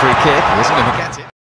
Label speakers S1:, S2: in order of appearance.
S1: free kick. He isn't going to get it.